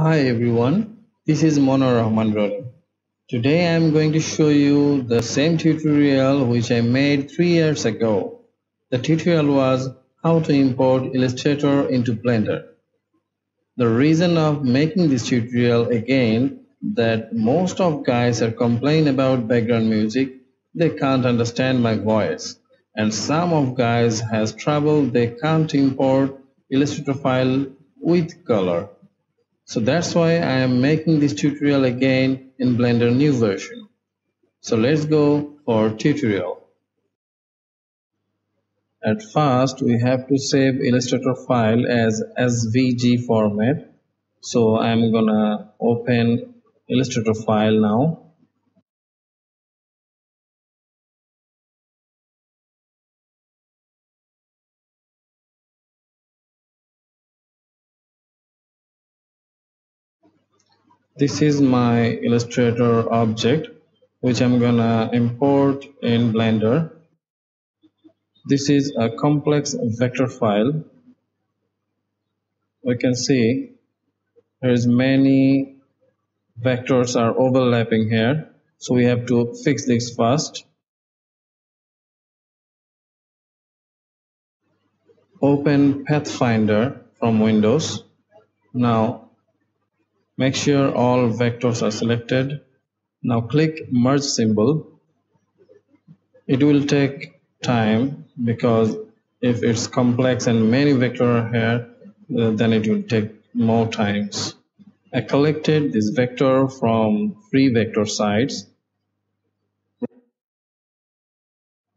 Hi everyone, this is Monor Rahman Roni. Today I am going to show you the same tutorial which I made 3 years ago. The tutorial was how to import Illustrator into Blender. The reason of making this tutorial again that most of guys are complaining about background music, they can't understand my voice. And some of guys has trouble, they can't import Illustrator file with color. So that's why I am making this tutorial again in Blender new version. So let's go for tutorial. At first we have to save Illustrator file as SVG format. So I'm gonna open Illustrator file now. This is my Illustrator object which I'm gonna import in Blender. This is a complex vector file. We can see there's many vectors are overlapping here. So we have to fix this first. Open Pathfinder from Windows. Now Make sure all vectors are selected. Now click merge symbol. It will take time because if it's complex and many vectors are here, uh, then it will take more times. I collected this vector from free vector sites.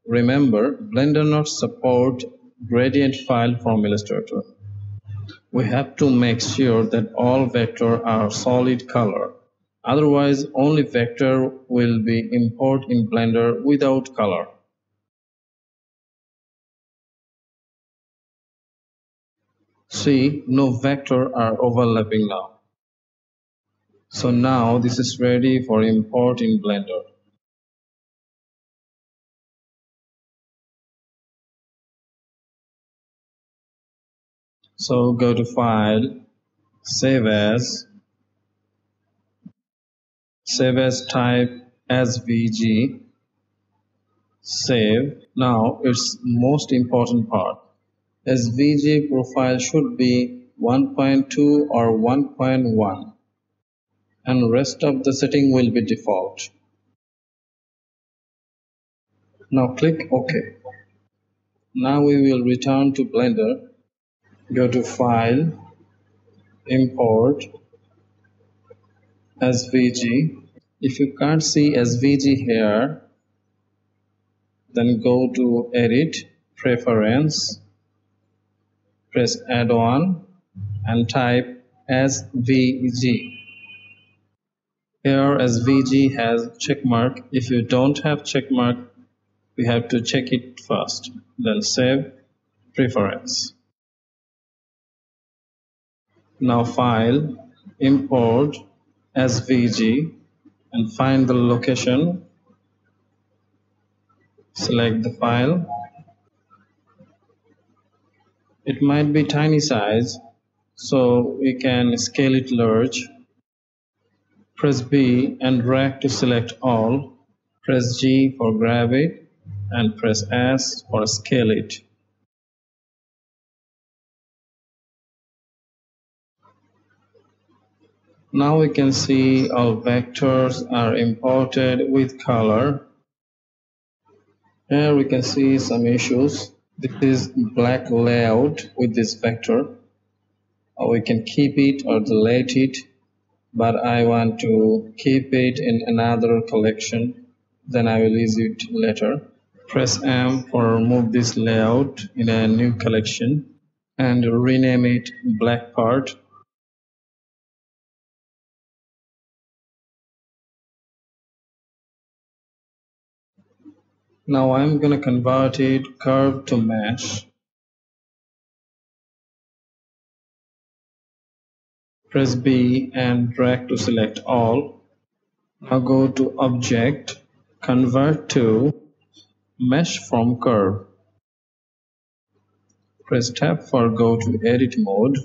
Remember, Blender not support gradient file from Illustrator we have to make sure that all vector are solid color. Otherwise, only vector will be import in Blender without color. See, no vector are overlapping now. So now this is ready for import in Blender. So go to File, Save As, Save as type SVG, Save. Now it's most important part. SVG profile should be 1.2 or 1.1 and rest of the setting will be default. Now click OK. Now we will return to Blender go to file import svg if you can't see svg here then go to edit preference press add on and type svg here svg has check mark. If you don't have check mark we have to check it first then save preference now file, import SVG and find the location. Select the file. It might be tiny size, so we can scale it large. Press B and drag to select all. Press G for grab it and press S for scale it. Now we can see all vectors are imported with color. Here we can see some issues. This is black layout with this vector. Or we can keep it or delete it. But I want to keep it in another collection. Then I will use it later. Press M for remove this layout in a new collection and rename it black part Now I'm going to convert it curve to mesh. Press B and drag to select all. Now go to object, convert to mesh from curve. Press tab for go to edit mode.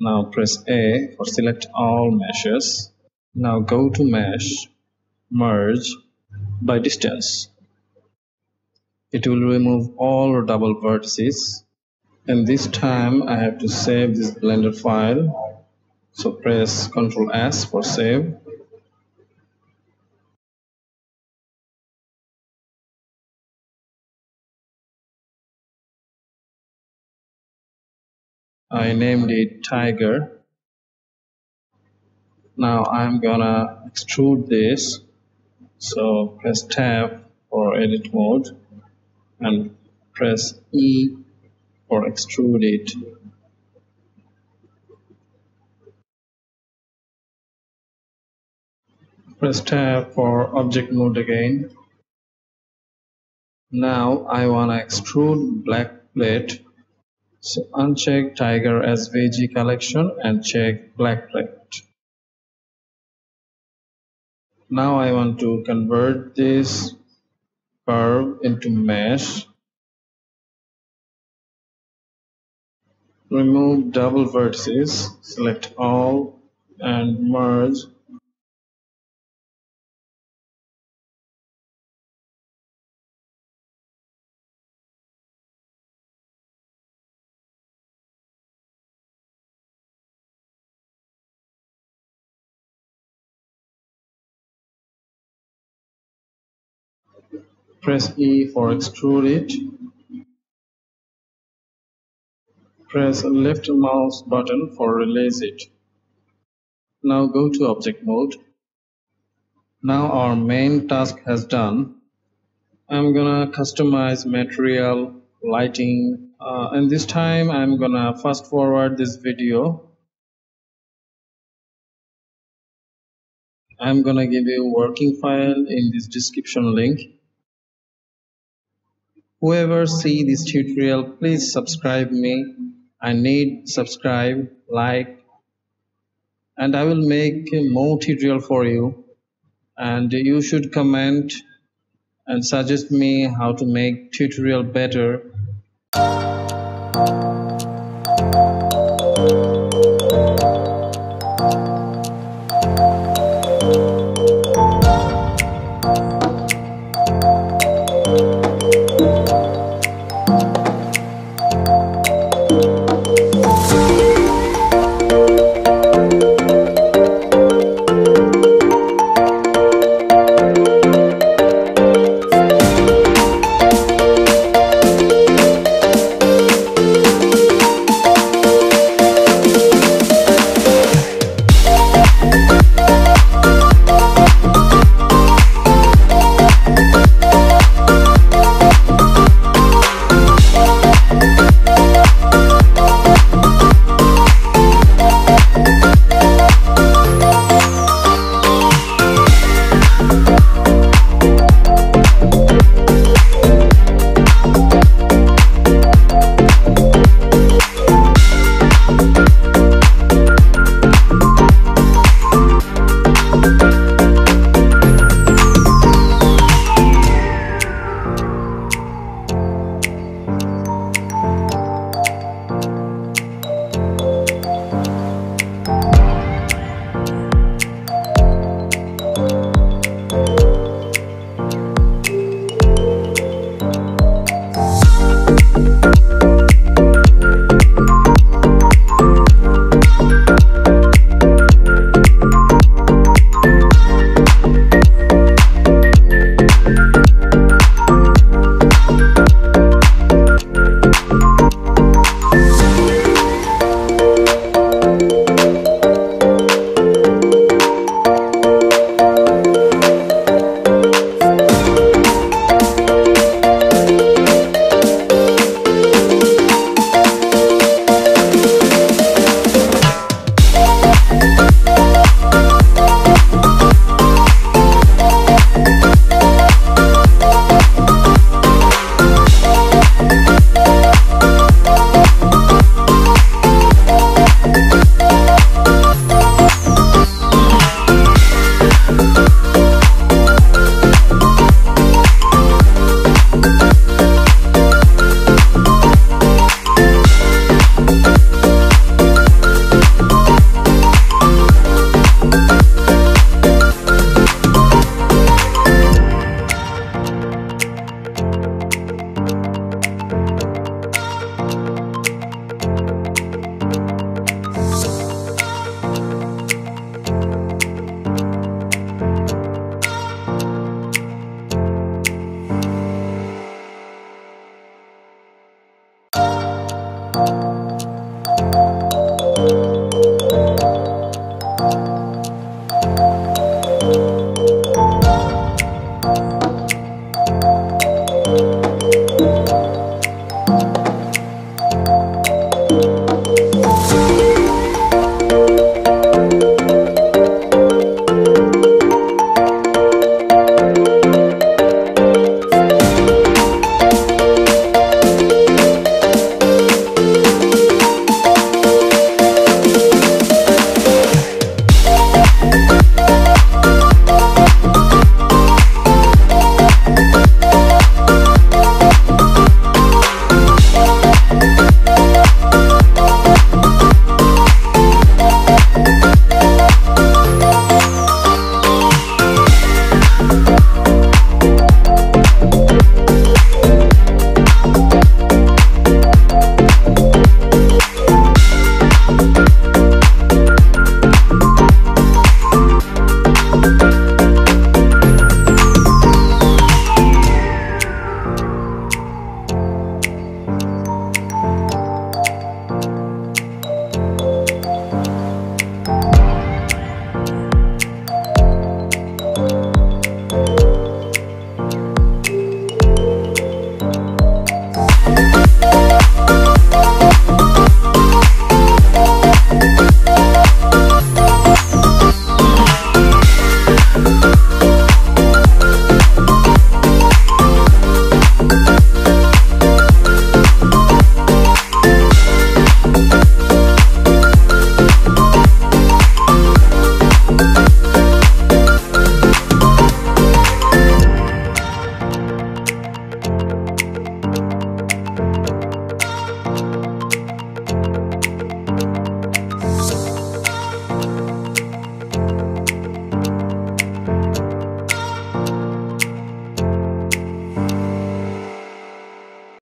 Now press A for select all meshes. Now go to mesh, merge by distance. It will remove all double vertices. And this time I have to save this blender file. So press Ctrl S for save. I named it tiger now I'm gonna extrude this so press tab for edit mode and press E for extrude it. Press tab for object mode again. Now I wanna extrude black plate. So uncheck Tiger SVG collection and check black plate. Now I want to convert this curve into mesh. Remove double vertices, select all and merge Press E for extrude it. Press left mouse button for release it. Now go to object mode. Now our main task has done. I'm gonna customize material, lighting, uh, and this time I'm gonna fast forward this video. I'm gonna give you a working file in this description link whoever see this tutorial please subscribe me. I need subscribe like and i will make more tutorial for you. And you should comment and suggest me how to make tutorial better